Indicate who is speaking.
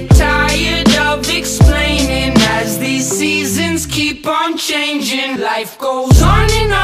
Speaker 1: get tired of explaining As these seasons keep on changing. Life goes on and on